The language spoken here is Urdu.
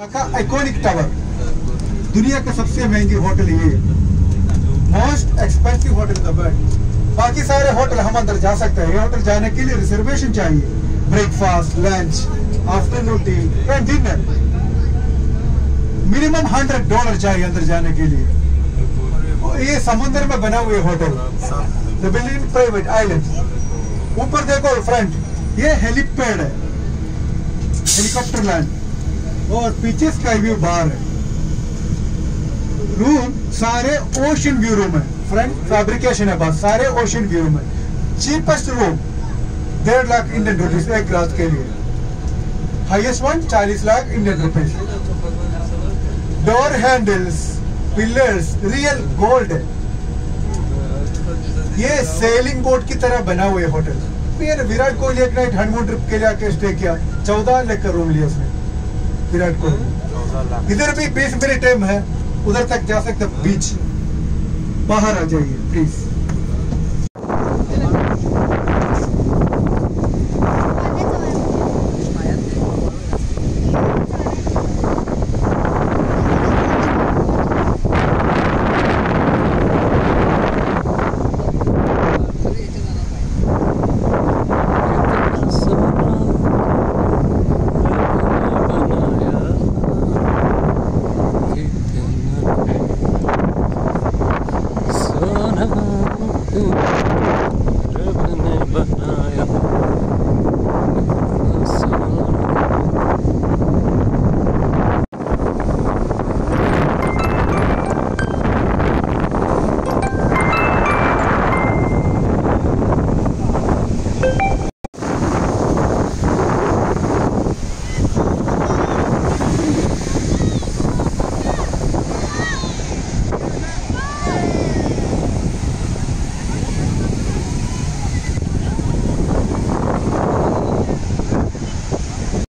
ایکونک ٹاور دنیا کا سب سے مہنگی ہوٹل یہ موسٹ ایکسپینسو ہوٹل دا بیلڈ باقی سارے ہوٹل ہم اندر جا سکتے ہیں یہ ہوٹل جانے کے لیے ریزرویشن چاہیے۔ Breakfast lunch afternoon tea and dinner minimum hundred dollar چاہیے اندر جانے کے لیے۔ یہ سمندر میں بنا ہوئے hotel. The building private island اوپر دیکھو فرنٹ یہ ہیلی پیڈ ہے۔ ہیلی کاپٹر لینڈ اور پیچھے اسکائی ویو باہر ہے۔ روم سارے اوشن ویو روم ہے فرنٹ فیبریکیشن ہے بس سارے اوشن ویو روم ہے چیپسٹ روم ڈیڑھ لاکھ انڈین روپیز ایک رات کے لیے۔ ہائیسٹ ون چالیس lakh Indian rupees door handles pullers real gold ہے۔ یہ سیلنگ بوٹ کی طرح بنا ہوئے ہوٹل۔ میں نے وراٹ کوہلی ایک نائٹ ہنڈ مون ٹرپ کے لیے آ کے اسٹے کیا۔ چودہ لے کر روم لیا اس نے۔ وراٹ کوہلی ادھر بھی بیس منٹ ٹائم ہے ادھر تک جا سکتے بیچ باہر آ جائیے پلیز 嗯。